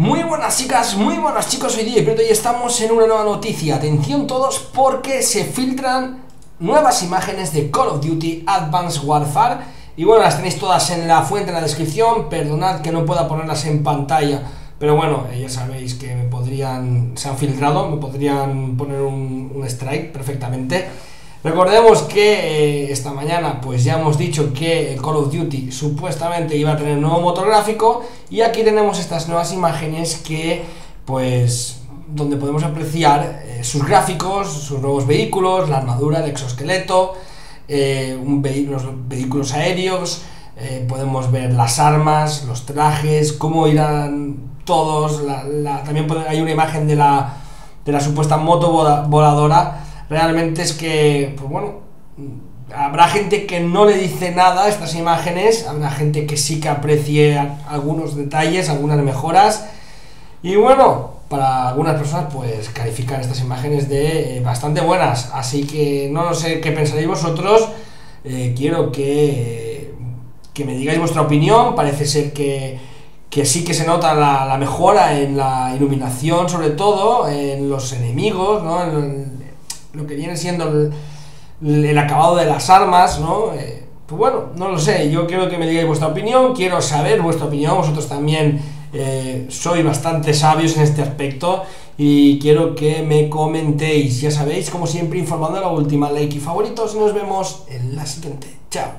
Muy buenas chicas, muy buenas chicos, soy DJ y estamos en una nueva noticia. Atención todos porque se filtran nuevas imágenes de Call of Duty Advanced Warfare. Y bueno, las tenéis todas en la fuente, en la descripción. Perdonad que no pueda ponerlas en pantalla. Pero bueno, eh, ya sabéis que me podrían, se han filtrado, me podrían poner un strike perfectamente. Recordemos que eh, esta mañana pues ya hemos dicho que Call of Duty supuestamente iba a tener un nuevo motor gráfico y aquí tenemos estas nuevas imágenes que pues donde podemos apreciar eh, sus gráficos, sus nuevos vehículos, la armadura, el exoesqueleto, eh, un los vehículos aéreos, podemos ver las armas, los trajes, cómo irán todos, también hay una imagen de la, de la supuesta moto voladora realmente es que, pues bueno, habrá gente que no le dice nada a estas imágenes, habrá gente que sí que aprecie algunos detalles, algunas mejoras, y bueno, para algunas personas pues califican estas imágenes de eh, bastante buenas, así que no sé qué pensaréis vosotros, eh, quiero que, que me digáis vuestra opinión, parece ser que, que sí que se nota la, mejora en la iluminación sobre todo, en los enemigos, ¿no? Lo que viene siendo el, acabado de las armas, ¿no? Eh, pues bueno, no lo sé, yo quiero que me digáis vuestra opinión, quiero saber vuestra opinión, vosotros también eh, sois bastante sabios en este aspecto y quiero que me comentéis, ya sabéis, como siempre informando a la última, like y favoritos nos vemos en la siguiente. Chao.